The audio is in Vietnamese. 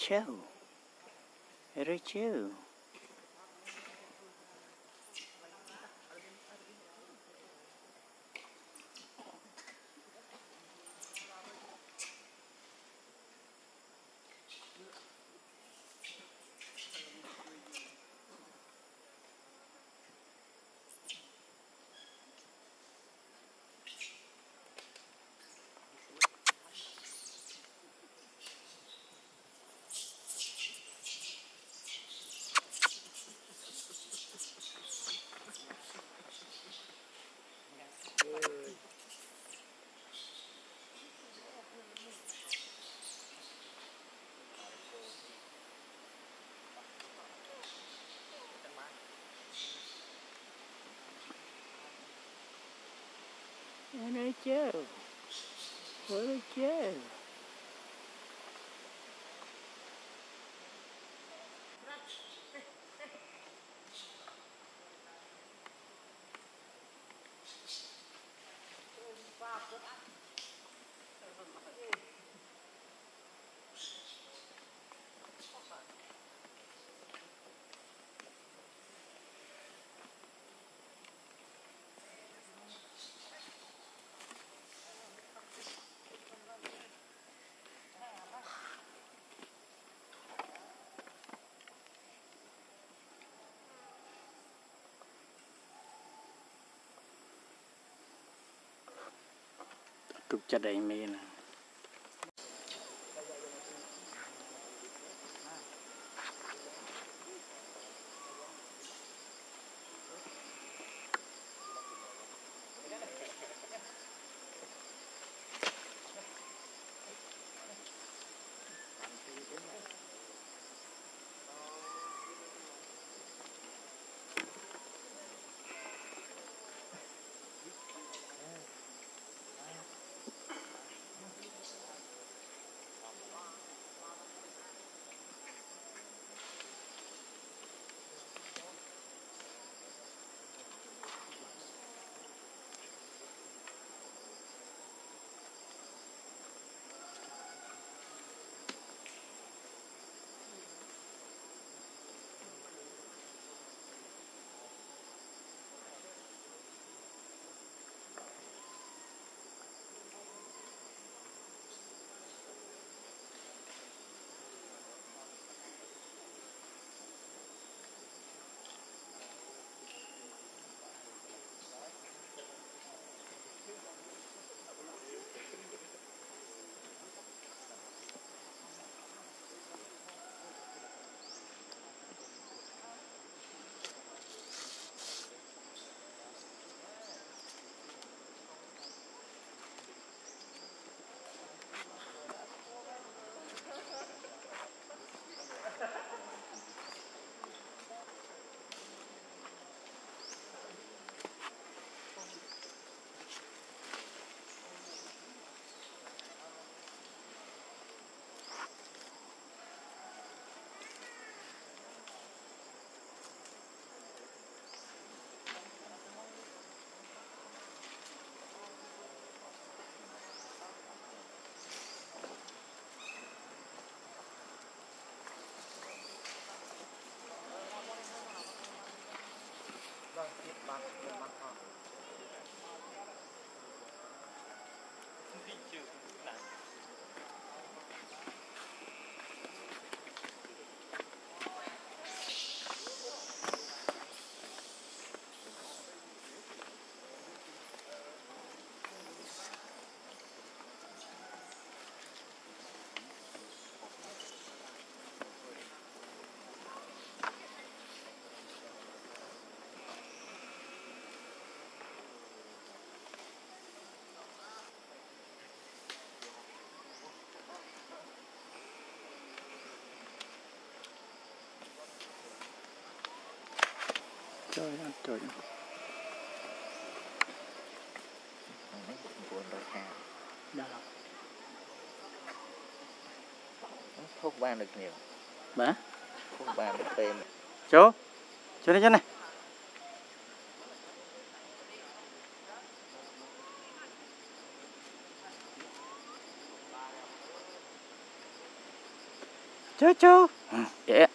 Richo. Richo. And I do. What a do. Tục chất đầy mê là back to Bangkok. trời ơi trời ơi. Đó thuốc ban được nhiều. Mà thuốc ban được tên chú chú đây chú này. Chú chú yeah.